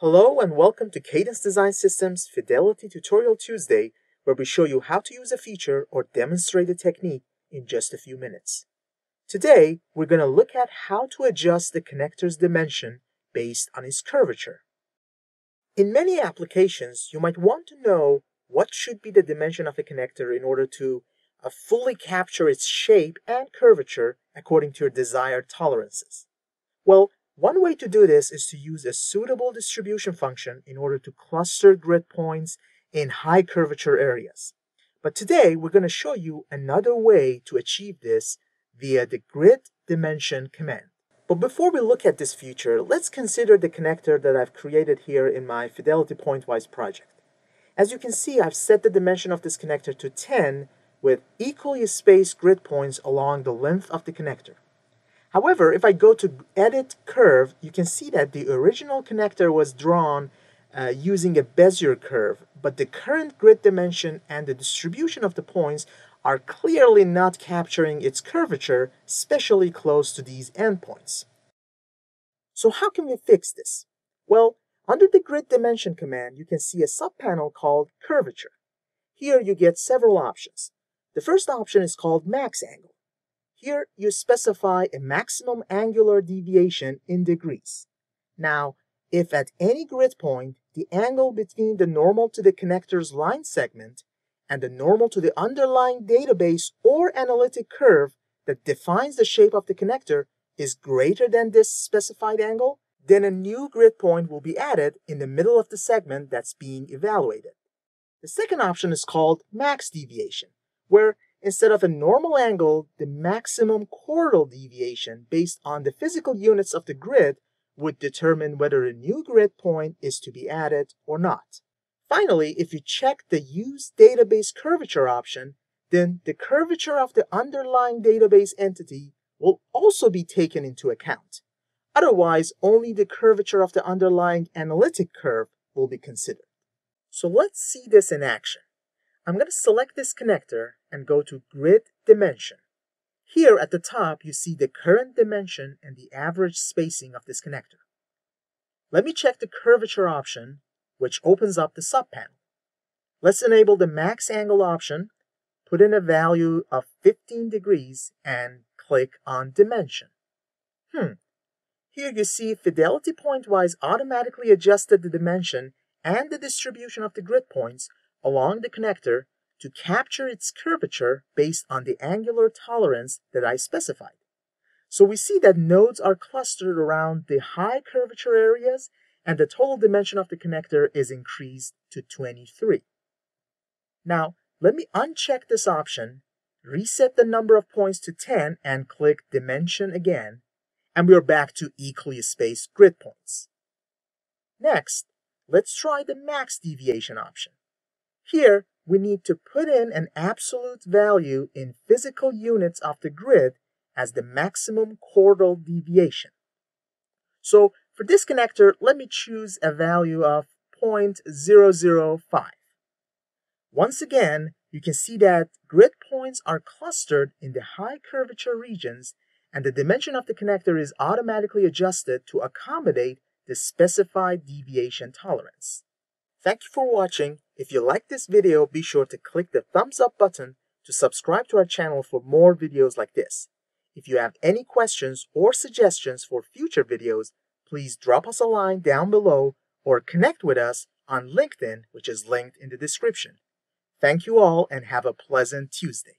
Hello and welcome to Cadence Design Systems Fidelity Tutorial Tuesday, where we show you how to use a feature or demonstrate a technique in just a few minutes. Today, we're going to look at how to adjust the connector's dimension based on its curvature. In many applications, you might want to know what should be the dimension of a connector in order to uh, fully capture its shape and curvature according to your desired tolerances. Well, one way to do this is to use a suitable distribution function in order to cluster grid points in high curvature areas. But today we're going to show you another way to achieve this via the grid dimension command. But before we look at this feature, let's consider the connector that I've created here in my Fidelity Pointwise project. As you can see, I've set the dimension of this connector to 10 with equally spaced grid points along the length of the connector. However, if I go to edit curve, you can see that the original connector was drawn uh, using a Bezier curve, but the current grid dimension and the distribution of the points are clearly not capturing its curvature, especially close to these endpoints. So how can we fix this? Well, under the grid dimension command, you can see a subpanel called curvature. Here you get several options. The first option is called max angle. Here you specify a maximum angular deviation in degrees. Now, if at any grid point the angle between the normal to the connector's line segment and the normal to the underlying database or analytic curve that defines the shape of the connector is greater than this specified angle, then a new grid point will be added in the middle of the segment that's being evaluated. The second option is called max deviation, where Instead of a normal angle, the maximum chordal deviation based on the physical units of the grid would determine whether a new grid point is to be added or not. Finally, if you check the Use Database Curvature option, then the curvature of the underlying database entity will also be taken into account. Otherwise, only the curvature of the underlying analytic curve will be considered. So let's see this in action. I'm going to select this connector and go to Grid Dimension. Here at the top, you see the current dimension and the average spacing of this connector. Let me check the curvature option, which opens up the subpanel. Let's enable the max angle option, put in a value of 15 degrees, and click on Dimension. Hmm. Here you see Fidelity Pointwise automatically adjusted the dimension and the distribution of the grid points along the connector to capture its curvature based on the angular tolerance that I specified. So we see that nodes are clustered around the high curvature areas and the total dimension of the connector is increased to 23. Now, let me uncheck this option, reset the number of points to 10 and click Dimension again, and we're back to equally spaced grid points. Next, let's try the max deviation option. Here, we need to put in an absolute value in physical units of the grid as the maximum chordal deviation. So for this connector, let me choose a value of 0.005. Once again, you can see that grid points are clustered in the high curvature regions and the dimension of the connector is automatically adjusted to accommodate the specified deviation tolerance. Thank you for watching. If you like this video, be sure to click the thumbs up button to subscribe to our channel for more videos like this. If you have any questions or suggestions for future videos, please drop us a line down below or connect with us on LinkedIn, which is linked in the description. Thank you all and have a pleasant Tuesday.